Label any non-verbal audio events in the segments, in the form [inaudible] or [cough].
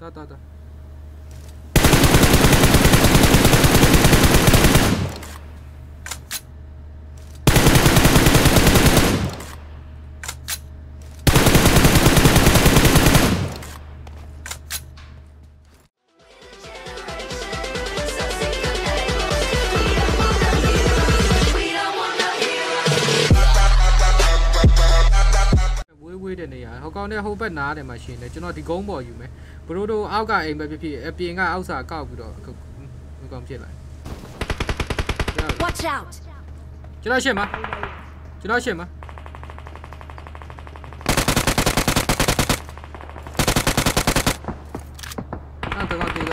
တော်တော်တော်ဝေးဝေးတဲ့နေရာဟိုကောင်တဲ့ဟိုဘက်နားတယ်မှာရှင်တယ်ကျွန်တော်ဒီကုန်းပေါ်ယူမယ် ဘရိုတို့အောက်ကအိမ်ပဲဖြစ်ဖြစ်အပြင်ကအောက်စာကောက်ပြီးတော့ဟိုကောင်ဖြစ်လာ Watch out! ကျွန်တော်ရှင်းမှာကျွန်တော်ရှင်းမှာအဲ့တော့ဒီက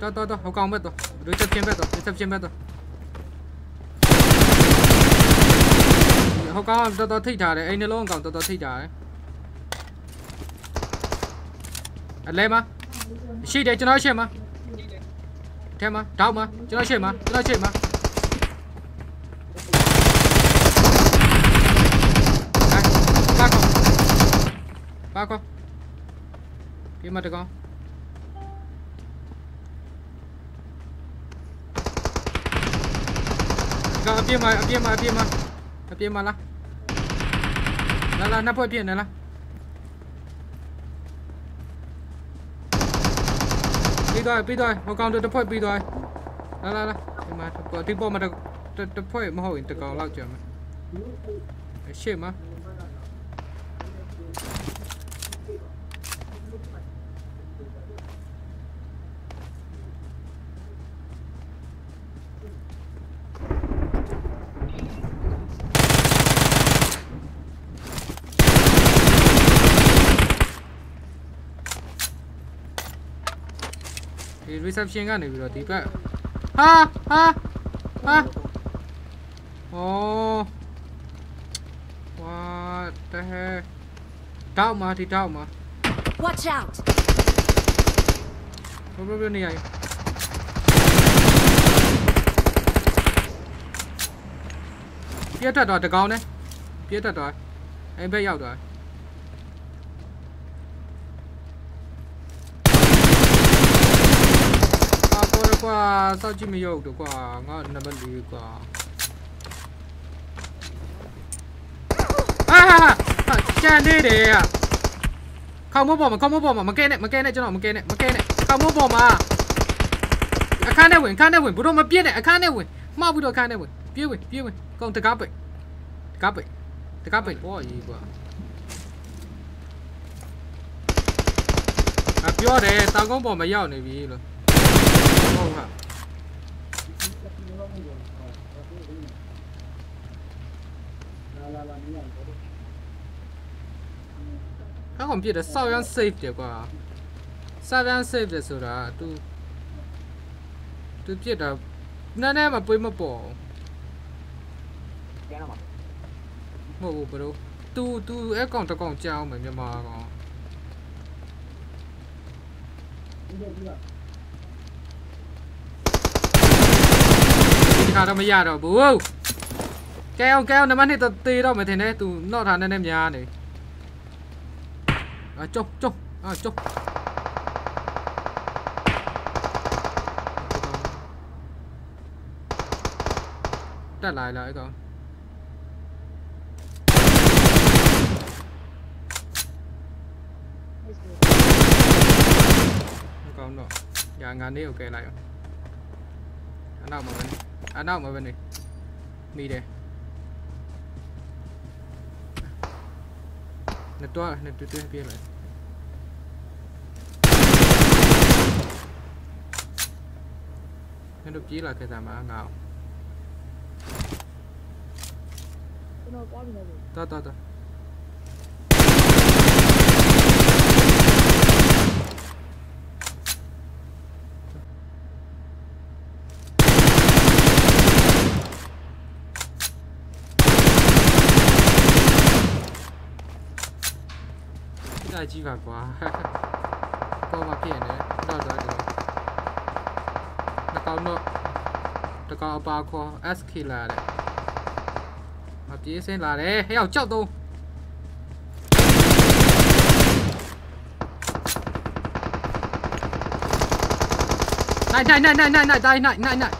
တော်တော်တော်ဟိုကောင်ဘက်တော့ reception ဘက်တော့ reception ဘက်တော့ဟိုကောင်တော်တော်ထိတ်ထားတယ်အိ không có tao tao thích trả đấy anh luôn còn tao tao thích trả đấy anh lên mà xì để cho nó xem mà thêm mà đau mà cho nó xem mà cho nó xem mà ba con. Ba con. Kiếm mặt được con Ở kia mà, ở kia mà, ở kia mà. မအပြေးမအပြေးမလားလာလာနှစ်ဖွဲ့ပြည့်နေလားပြီးသွားပြီးသွားဟိုကောင်တစ်ဖွဲ့ပြီးသွားလာလာလာဒီမှာဒီပေါ်မှာတစ်ဖွဲ့မဟုတ်ရင်တကောင်လောက်ကြာမယ်ရှေ့မှာ ဒီ reception ကနေပြီးတော့ဒီဘက်ဟာဟာဟာဩ what the heck တောက်မှာဒီတောက်မှာ Watch out! ဘယ်ဘယ်နေရပြတ်တက်တော့တကောင်နဲ့ပြတ်တက်တော့အိမ်ဘက်ရောက်တော့အာပေါ်ရ ကွာစောက်ကြည့်မရုပ်တော့ကွာငါနံပါတ်၄ကွာအာဟာကျန်နေတယ်อ่ะခေါင်းမပေါ်မှာခေါင်းမပေါ်မှာမကဲနဲ့မကဲနဲ့ကျွန်တော်မကဲနဲ့မကဲနဲ့ခေါင်းမပေါ်မှာအခန်းထဲဝင်အခန်းထဲဝင်ဘုတော့မပြည့်နဲ့အခန်းထဲဝင်မှားပြီးတော့အခန်းထဲဝင်ပြေးဝင်ပြေးဝင်ကောင်တကားပိတ်တကားပိတ်တကားပိတ်ဘောကြီးကွာအပြောတယ်တောင်ကုန်းပေါ်မရောက်နေပြီလို့ ဟုတ်ဟာအကောင်ပြည့်တယ်ဆောက်ရမ်း save တယ်ကွာဆောက်ရမ်း save တယ်ဆိုတာသူသူပြည့်တာနည်းနည်းမပွေးမပေါ်ကျန်တော့မှာမဟုတ်ဘူးဘရိုသူသူအကောင်တကောင်ကြောင်းမယ်မြန်မာကောင်ဒီလိုဒီလို 가다마야 여러분 keo keo, nó bắn thì tì đâu mà thế này, tụi nó thằng anh em nhà này. À chốc chốc à chốc đã lại lại con không còn đâu dạ ngàn đi, ok, lại nào mà mình À, ah, no, đây. Mire. Ne tuo, ne tyy tyhjä pieleen. Nên đồng chí là cái thằng mà ngào. Tao tao tao. 太鸡巴瓜，够嘛骗的，到到到，那高诺，那高巴科 [laughs] S K 来的，啊，第一先来的，还要叫都。này này này này này này đây này này này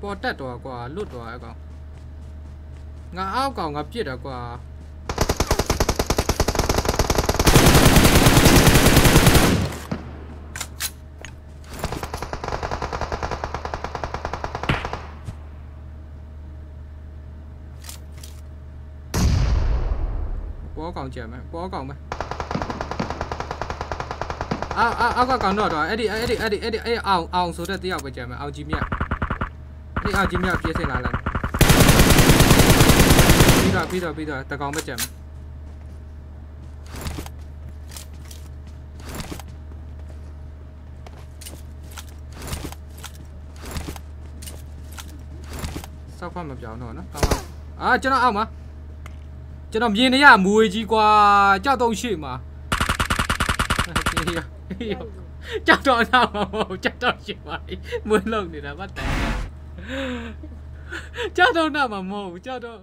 ပေါ်တက်တော့ကွာလွတ်တော့အကောင်ငါအောက်ကောင်ငါပြစ်တော့ကွာပေါ်ကောင်ကြံမယ်ပေါ်ကောင်မယ်အာအာအောက်ကကောင်တော့တော့အဲ့ဒီအဲ့ဒီအဲ့ဒီအဲ့ဒီအဲ့အောင်အောင်ဆိုတဲ့တယောက်ပဲကြံမယ်အောင်ကြီးမြတ် အဲ့ဒီအောင်ကြီးမြတ်ပြေးစင်လာလိုက်ပြီးတော့ပြီးတော့ပြီးတော့တကောင်ပဲကြံမယ်စောက်ဖတ်မပြောင်းတော့နော်ကောင်းပါအာကျွန်တော်အောက်မှာကျွန်တော်မြင်နေရမွေကြီးကွာကြောက်တော့ရှိမှာကြောက်တော့တော့မဟုတ်ကြောက်တော့ရှိမှာမွေလုံးနေတာဗတ်တယ် ကြောက်တော့တော့မဟုတ်ကြောက်တော့